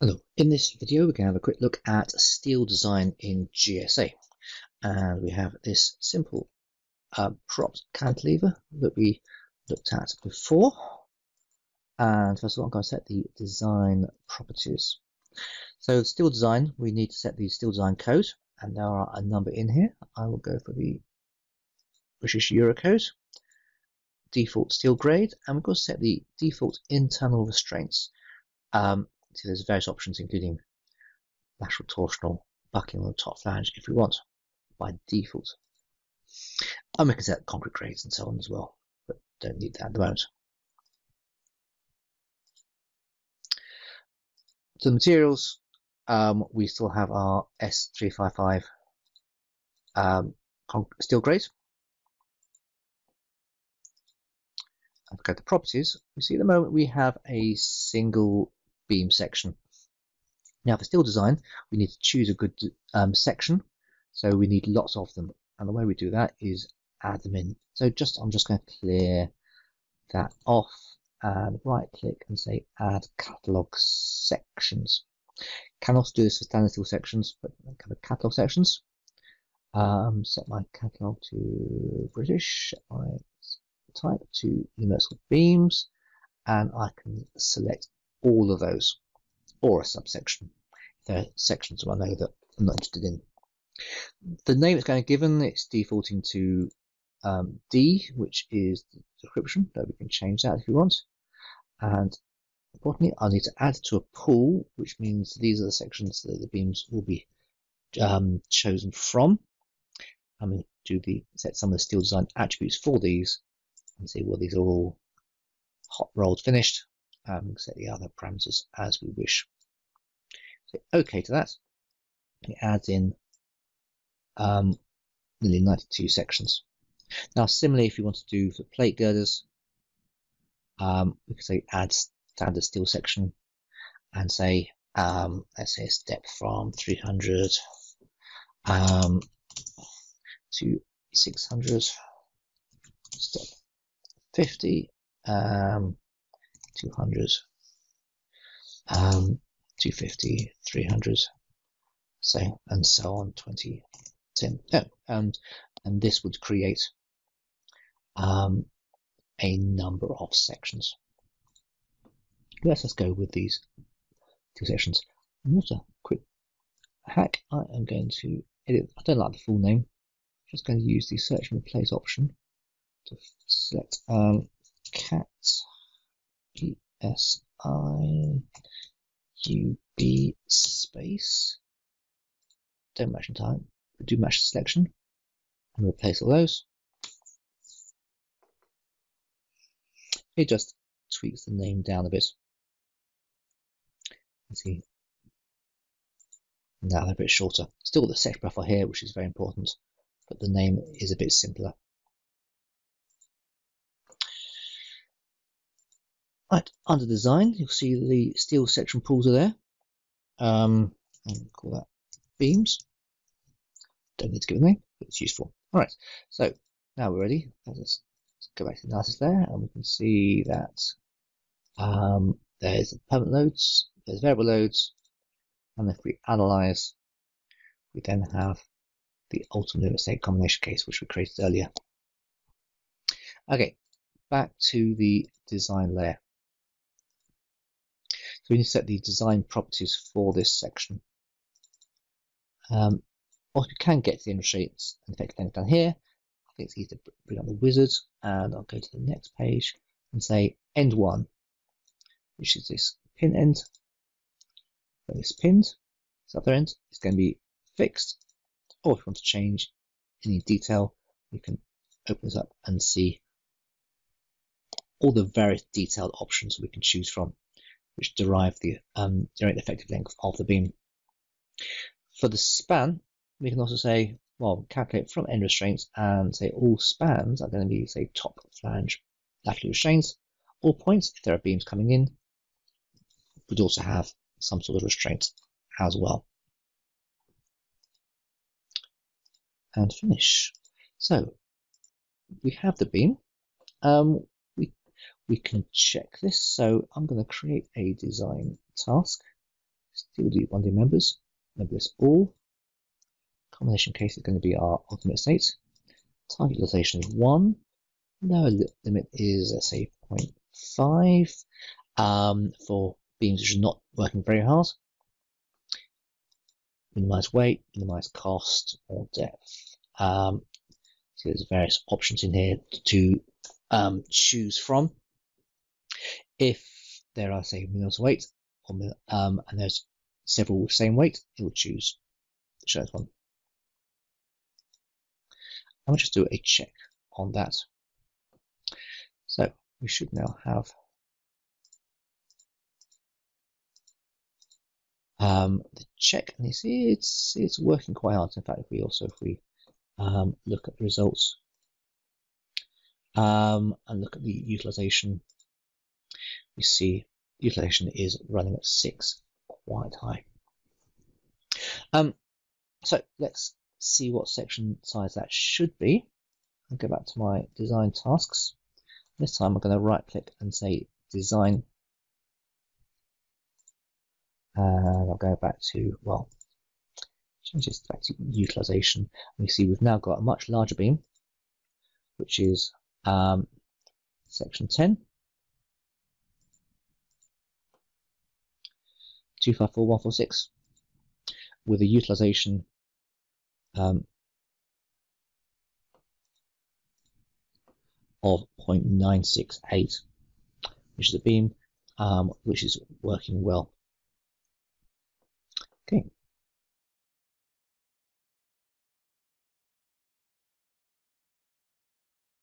Hello, in this video we're going to have a quick look at steel design in GSA. And we have this simple uh, propped cantilever that we looked at before. And first of all, I'm going to set the design properties. So steel design, we need to set the steel design code, and there are a number in here. I will go for the British Eurocode, default steel grade, and we're going to set the default internal restraints. Um, so there's various options, including lateral torsional, buckling on the top flange if we want, by default. And we can set concrete grades and so on as well, but don't need that at the moment. So the materials, um, we still have our S355 um, steel grade. And go to properties, we see at the moment we have a single beam section. Now for steel design, we need to choose a good um, section. So we need lots of them. And the way we do that is add them in. So just I'm just going to clear that off and right click and say add catalog sections. Can also do this for standard steel sections, but of catalog sections. Um, set my catalog to British, my type to universal beams, and I can select all of those, or a subsection. There are sections I know that I'm not interested in. The name it's going to given, it's defaulting to um, D, which is the description, though we can change that if we want. And importantly, I need to add to a pool, which means these are the sections that the beams will be um, chosen from. I'm going to do the set some of the steel design attributes for these and see well these are all hot rolled finished um, set the other parameters as we wish. So OK to that. It adds in um, nearly 92 sections. Now, similarly, if you want to do for plate girders, um, we can say add standard steel section and say, um, let's say step from 300 um, to 600, step 50, um, 200, um, 250, 300, so and so on, 20, 10. Oh, and and this would create um, a number of sections. Let's just go with these two sections. And quick hack. I am going to edit. I don't like the full name. I'm just going to use the search and replace option to select um, S I U B space. Don't match in time. We do match the selection and replace all those. It just tweaks the name down a bit. Let's see. Now they're a bit shorter. Still the section profile here, which is very important, but the name is a bit simpler. Right, under design, you'll see the steel section pools are there. Um, call that beams. Don't need to give a name, but it's useful. All right, so now we're ready. Let's go back to the analysis there, and we can see that um, there's permanent loads, there's variable loads, and if we analyze, we then have the ultimate state combination case, which we created earlier. Okay, back to the design layer. So we need to set the design properties for this section. Um, or you can get to the illustrates and effect length down here. I think it's easy to bring up the wizard and I'll go to the next page and say end one, which is this pin end. So this pinned, this other end is going to be fixed. Or if you want to change any detail, you can open this up and see all the various detailed options we can choose from which derive the um, the effective length of the beam. For the span, we can also say, well, calculate from end restraints and say all spans are going to be, say, top flange lateral restraints. All points, if there are beams coming in, would also have some sort of restraint as well. And finish. So we have the beam. Um, we can check this. So I'm going to create a design task. Still delete one of members. Remember this all. Combination case is going to be our ultimate state. Target utilization is 1. Lower limit is, let's say, 0.5 um, for beams which are not working very hard. Minimize weight, minimize cost or depth. Um, so there's various options in here to um, choose from. If there are, say, minimum weight, or, um, and there's several same weight, it will choose the shortest one. I will just do a check on that. So we should now have um, the check, and you see it's it's working quite hard. In fact, if we also if we um, look at the results um, and look at the utilization, we see utilization is running at six, quite high. Um, so let's see what section size that should be. I'll go back to my design tasks. This time I'm going to right click and say design. And I'll go back to, well, change this back to utilization. And you see we've now got a much larger beam, which is um, section 10. 254146 with a utilization um, of 0.968, which is a beam um, which is working well. Okay,